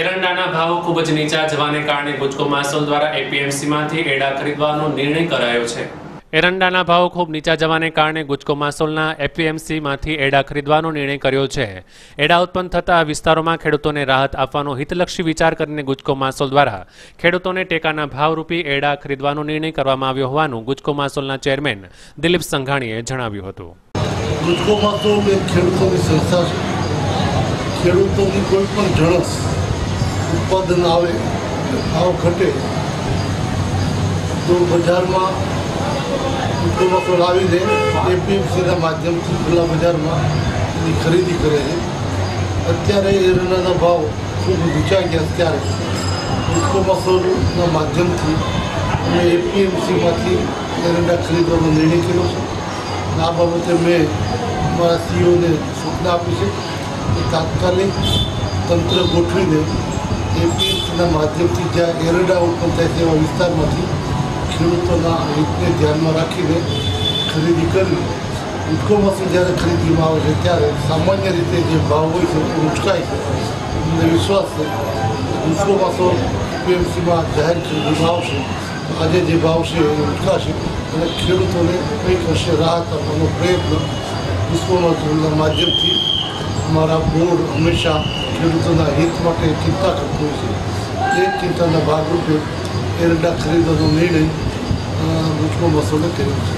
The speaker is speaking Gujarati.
એરંડાના ભાવ ખૂબ જ નીચા જવાને કારણે ગુજકો માસોલ દ્વારા એપીએમસીમાંથી એડા ખરીદવાનો નિર્ણય કરાયો છે. એરંડાના ભાવ ખૂબ નીચા જવાને કારણે ગુજકો માસોલના એપીએમસીમાંથી એડા ખરીદવાનો નિર્ણય કર્યો છે. એડા ઉત્પન્ન થતા વિસ્તારોમાં ખેડૂતોને રાહત આપવાનો હિતલક્ષી વિચાર કરીને ગુજકો માસોલ દ્વારા ખેડૂતોને ટેકાના ભાવરૂપી એડા ખરીદવાનો નિર્ણય કરવામાં આવ્યો હોવાનું ગુજકો માસોલના ચેરમેન દિલીપ સંઘાણીએ જણાવ્યું હતું. ગુજકોમાં માસોલ ખેડૂતોની સંસ્થા છે ખેડૂતોની કોઈ પણ જણસ ઉત્પાદન આવે, ભાવ ઘટે, તો બજારમાં તો લાવીને એપીએમસીના માધ્યમથી ખુલ્લા બજારમાં એની ખરીદી કરે છે. અત્યારે એરંડાના ભાવ ખૂબ ઊંચા ગયા અત્યારે ગુજકો માધ્યમથી અમે એપીએમસીમાંથી એરંડા ખરીદવાનો નિર્ણય કર્યો છે. આ બાબતે મેં મારા સીઓને સૂચના આપી છે કે તાત્કાલિક તંત્ર ગોઠવીને એપીએમસીના માધ્યમથી જ્યાં એરડા ઉત્પન્ન થાય તેવા વિસ્તારમાંથી ખેડૂતોના હિતને ધ્યાનમાં રાખીને ખરીદી કરવી મસૂલ જ્યારે ખરીદીમાં આવે છે ત્યારે સામાન્ય રીતે જે ભાવ હોય છે તે ઉચકાય છે. અમને વિશ્વાસ છે ઉટકો મસૂલ પીએમસીમાં જાહેર ખરીદીમાં આવશે, આજે જે ભાવ છે એ ઉચકાશે અને ખેડૂતોને કંઈક હશે રાહત આપવાનો પ્રયત્ન વિશ્વના માધ્યમથી અમારા બોર્ડ હંમેશા ખેડૂતોના હિત માટે ચિંતા કરતું હોય છે. એ ચિંતાના ભાગરૂપે એરંડા ખરીદવાનો નિર્ણય ગુજકો મસોલે કર્યો છે.